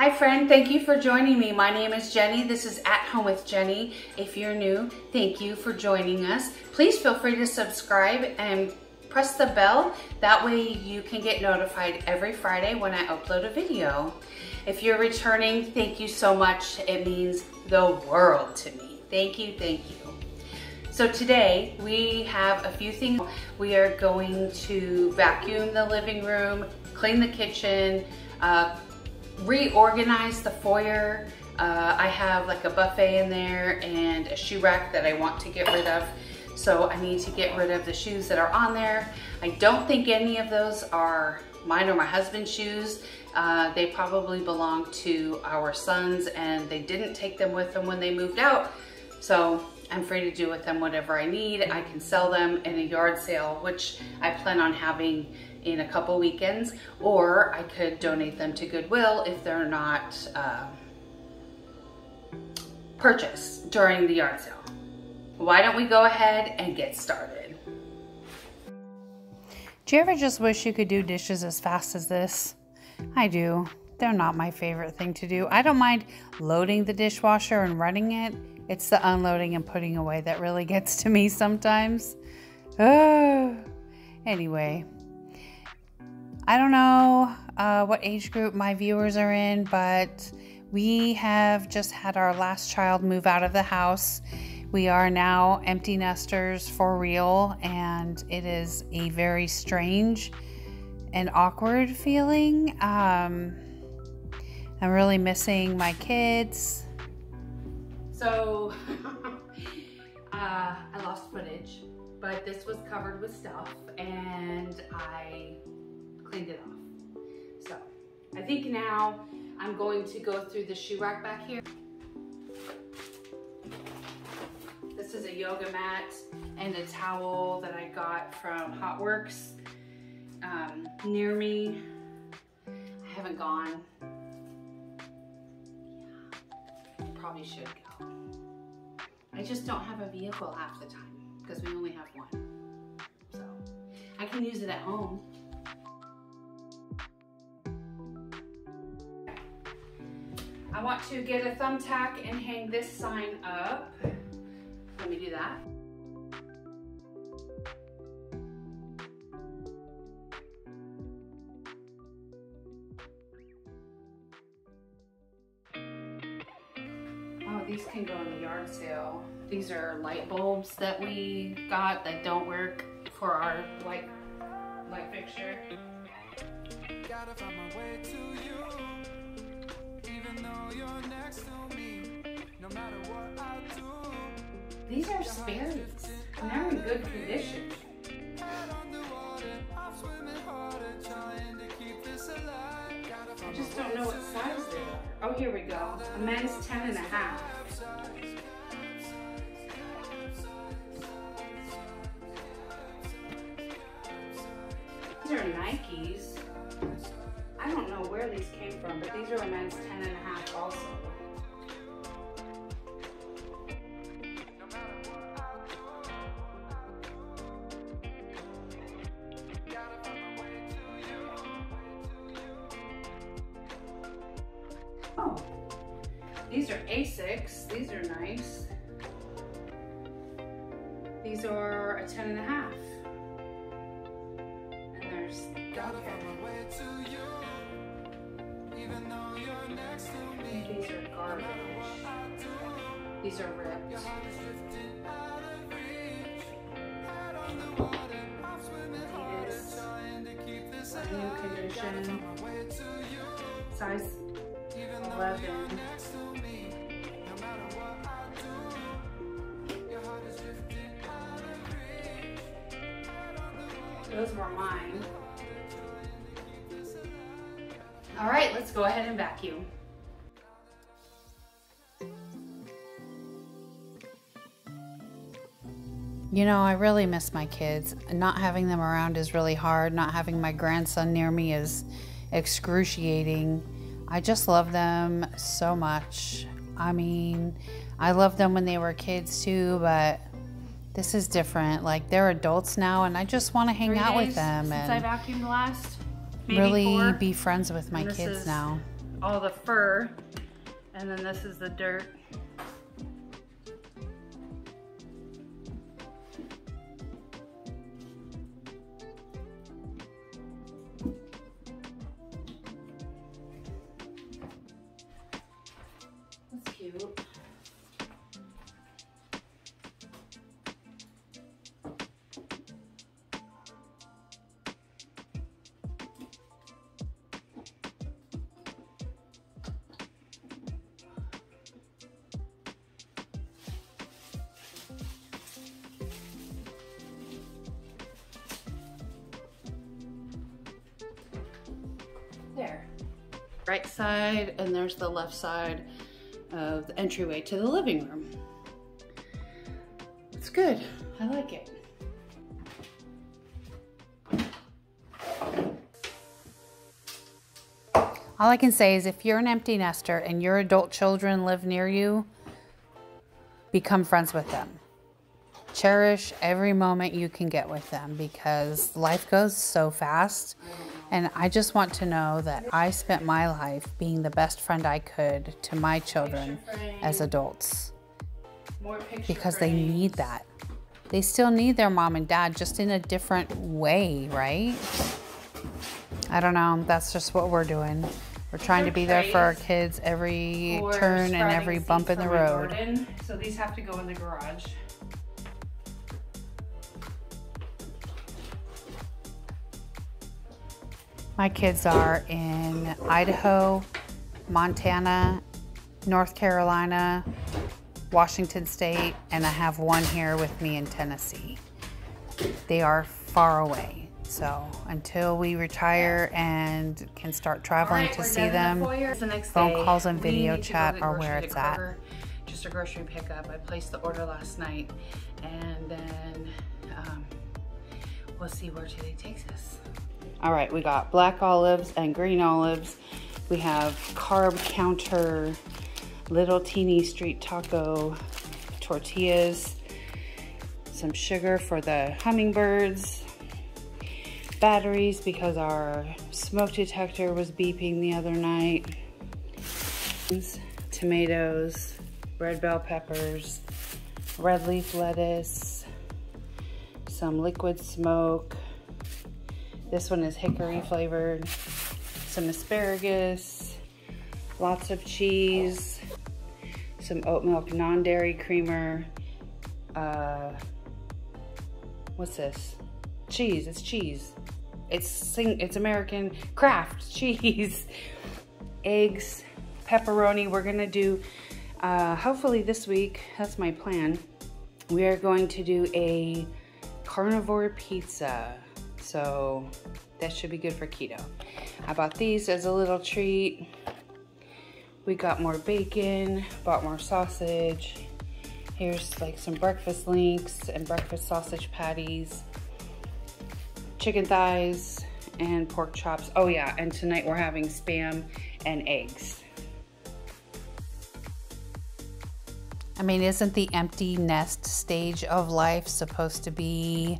Hi friend, thank you for joining me. My name is Jenny. This is At Home with Jenny. If you're new, thank you for joining us. Please feel free to subscribe and press the bell. That way you can get notified every Friday when I upload a video. If you're returning, thank you so much. It means the world to me. Thank you, thank you. So today we have a few things. We are going to vacuum the living room, clean the kitchen, uh, reorganize the foyer. Uh, I have like a buffet in there and a shoe rack that I want to get rid of. So I need to get rid of the shoes that are on there. I don't think any of those are mine or my husband's shoes. Uh, they probably belong to our sons and they didn't take them with them when they moved out. So I'm free to do with them whatever I need. I can sell them in a yard sale, which I plan on having in a couple weekends, or I could donate them to Goodwill if they're not uh, purchased during the yard sale. Why don't we go ahead and get started? Do you ever just wish you could do dishes as fast as this? I do. They're not my favorite thing to do. I don't mind loading the dishwasher and running it. It's the unloading and putting away that really gets to me sometimes. Anyway, I don't know uh, what age group my viewers are in, but we have just had our last child move out of the house. We are now empty nesters for real, and it is a very strange and awkward feeling. Um, I'm really missing my kids. So, uh, I lost footage, but this was covered with stuff, and I cleaned it off. So I think now I'm going to go through the shoe rack back here. This is a yoga mat and a towel that I got from HOTWORX um, near me. I haven't gone. Yeah, probably should go. I just don't have a vehicle half the time because we only have one. So I can use it at home. I want to get a thumbtack and hang this sign up. Let me do that. Oh, these can go in the yard sale. These are light bulbs that we got that don't work for our light, light fixture. These are Sperry's, and they're in good condition. I just don't know what size they are. Oh, here we go. A men's 10 and a half. These are Nikes. I don't know where these came from, but these are a men's 10 and a half also. Oh, these are Asics. These are nice. These are a 10 and a half. And there's dog. These are garbage. These are ripped. New condition. Size 11. Those were mine. All right, let's go ahead and vacuum. You know, I really miss my kids. Not having them around is really hard. Not having my grandson near me is excruciating. I just love them so much. I mean, I loved them when they were kids too, but this is different. Like they're adults now, and I just want to hang Three out with them since and I vacuumed last. Maybe really four. be friends with my kids now. all the fur. And then this is the dirt. Right side, and there's the left side of the entryway to the living room. It's good. I like it. All I can say is if you're an empty nester and your adult children live near you, become friends with them. Cherish every moment you can get with them because life goes so fast. And I just want to know that I spent my life being the best friend I could to my children as adults because they need that. They still need their mom and dad just in a different way, right? I don't know. That's just what we're doing. We're trying to be there for our kids every turn and every bump in the road. Garden. So these have to go in the garage. My kids are in Idaho, Montana, North Carolina, Washington State, and I have one here with me in Tennessee. They are far away. So until we retire and can start traveling Alright, to see them, the. Phone day, calls and video need to go chat are where it's at. Just a grocery pickup. I placed the order last night, and then um, we'll see where today takes us. All right, we got black olives and green olives. We have carb counter, little teeny street taco tortillas, some sugar for the hummingbirds, batteries because our smoke detector was beeping the other night, tomatoes, red bell peppers, red leaf lettuce, some liquid smoke. This one is hickory flavored, some asparagus, lots of cheese, some oat milk non-dairy creamer, uh, what's this? Cheese, it's cheese. It's sing, it's American Kraft cheese. Eggs, pepperoni. We're gonna do, uh, hopefully this week, that's my plan. We are going to do a carnivore pizza. So that should be good for keto. I bought these as a little treat. We got more bacon, bought more sausage. Here's like some breakfast links and breakfast sausage patties, chicken thighs, and pork chops. Oh yeah, and tonight we're having spam and eggs. I mean, isn't the empty nest stage of life supposed to be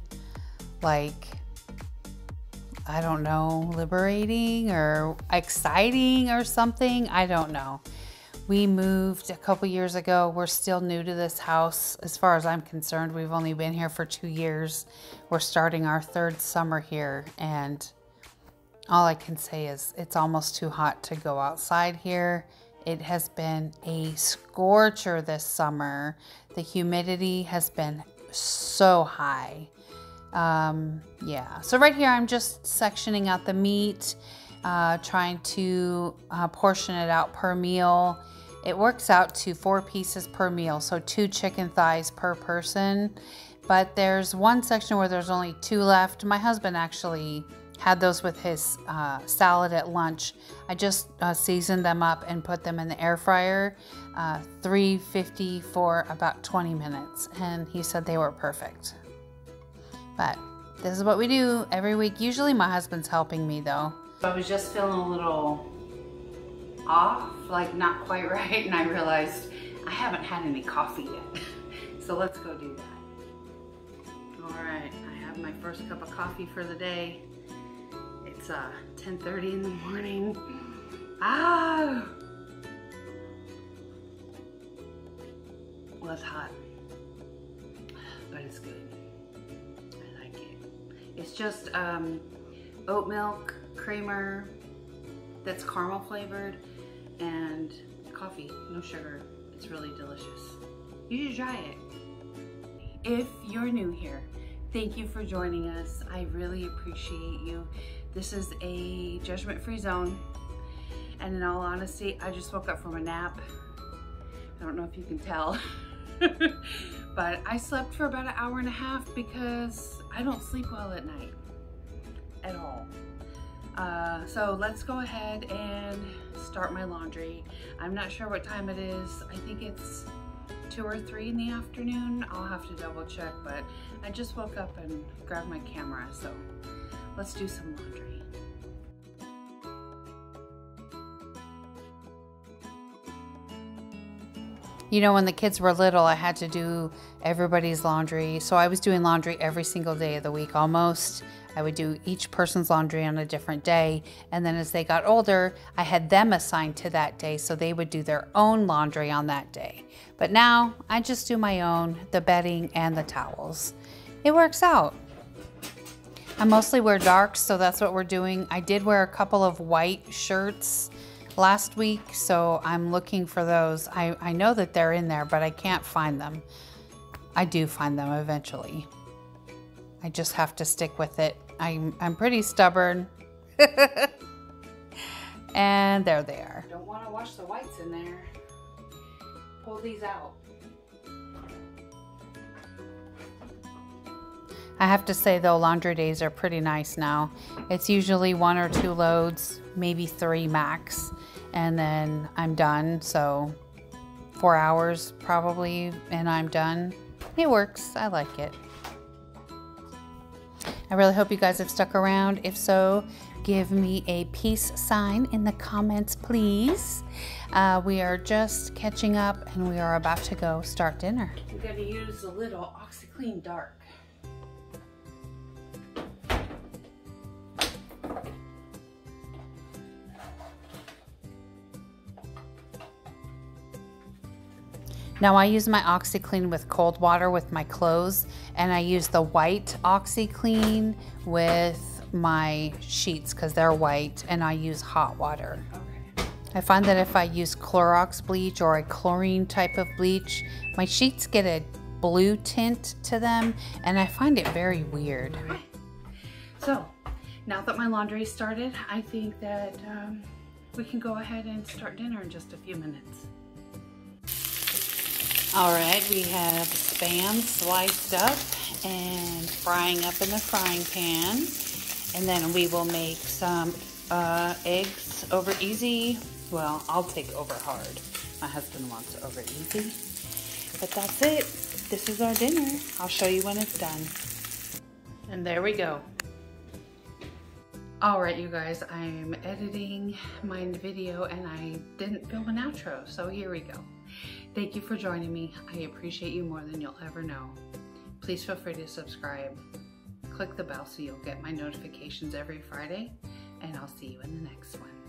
like, I don't know, liberating or exciting or something? I don't know. We moved a couple years ago. We're still new to this house. As far as I'm concerned, we've only been here for two years. We're starting our third summer here, and all I can say is it's almost too hot to go outside here. It has been a scorcher this summer. The humidity has been so high. Um, yeah, so right here I'm just sectioning out the meat, uh, trying to uh, portion it out per meal. It works out to four pieces per meal, so two chicken thighs per person. But there's one section where there's only two left. My husband actually had those with his uh, salad at lunch. I just uh, seasoned them up and put them in the air fryer, uh, 350 for about 20 minutes, and he said they were perfect. But this is what we do every week. Usually my husband's helping me though. I was just feeling a little off, like not quite right, and I realized I haven't had any coffee yet. so let's go do that. All right, I have my first cup of coffee for the day. It's uh, 10.30 in the morning. Ah! Well, it's hot, but it's good. It's just um, oat milk, creamer that's caramel flavored, and coffee, no sugar. It's really delicious. You should try it. If you're new here, thank you for joining us. I really appreciate you. This is a judgment-free zone. And in all honesty, I just woke up from a nap. I don't know if you can tell, but I slept for about an hour and a half because I don't sleep well at night at all. Uh, so let's go ahead and start my laundry. I'm not sure what time it is. I think it's two or three in the afternoon. I'll have to double check, but I just woke up and grabbed my camera. So let's do some laundry. You know, when the kids were little, I had to do everybody's laundry. So I was doing laundry every single day of the week almost. I would do each person's laundry on a different day. And then as they got older, I had them assigned to that day so they would do their own laundry on that day. But now I just do my own, the bedding and the towels. It works out. I mostly wear darks, so that's what we're doing. I did wear a couple of white shirts last week, so I'm looking for those. I, I know that they're in there, but I can't find them. I do find them eventually. I just have to stick with it. I'm, I'm pretty stubborn. and there they are. Don't want to wash the whites in there. Pull these out. I have to say though, laundry days are pretty nice now. It's usually one or two loads, maybe three max, and then I'm done. So four hours probably, and I'm done. It works. I like it. I really hope you guys have stuck around. If so, give me a peace sign in the comments, please. Uh, we are just catching up and we are about to go start dinner. We're to use a little OxiClean Dark. Now I use my OxiClean with cold water with my clothes and I use the white OxiClean with my sheets because they're white and I use hot water. Okay. I find that if I use Clorox bleach or a chlorine type of bleach, my sheets get a blue tint to them and I find it very weird. Okay. So now that my laundry started, I think that um, we can go ahead and start dinner in just a few minutes. All right, we have spam sliced up and frying up in the frying pan. And then we will make some uh, eggs over easy. Well, I'll take over hard. My husband wants over easy. But that's it. This is our dinner. I'll show you when it's done. And there we go. All right, you guys, I'm editing my video and I didn't film an outro, so here we go. Thank you for joining me. I appreciate you more than you'll ever know. Please feel free to subscribe. Click the bell so you'll get my notifications every Friday, and I'll see you in the next one.